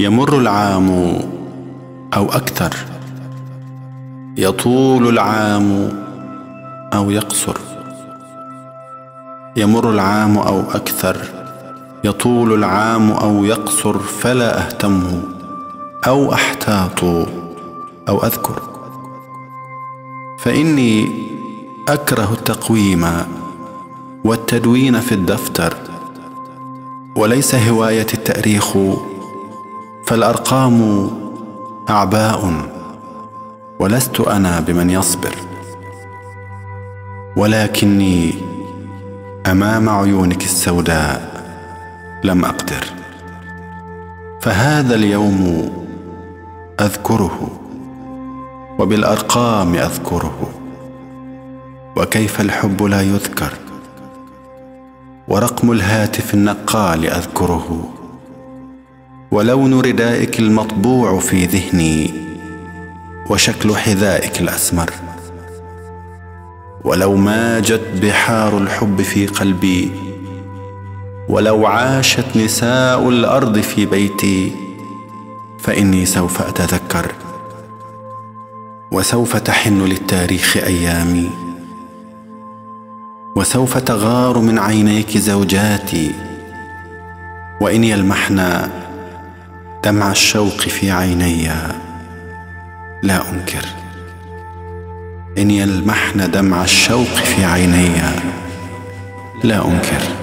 يمر العام أو أكثر. يطول العام أو يقصر. يمر العام أو أكثر. يطول العام أو يقصر فلا أهتم أو أحتاط أو أذكر. فإني أكره التقويم والتدوين في الدفتر. وليس هوايتي التأريخ فالأرقام أعباء ولست أنا بمن يصبر. ولكني أمام عيونك السوداء لم أقدر. فهذا اليوم أذكره وبالأرقام أذكره. وكيف الحب لا يذكر؟ ورقم الهاتف النقال أذكره. ولون ردائك المطبوع في ذهني وشكل حذائك الأسمر. ولو ماجت بحار الحب في قلبي ولو عاشت نساء الأرض في بيتي فإني سوف أتذكر وسوف تحن للتاريخ أيامي. وسوف تغار من عينيك زوجاتي وإن يلمحن دمع الشوق في عيني. لا أنكر إن يلمحن دمع الشوق في عيني. لا أنكر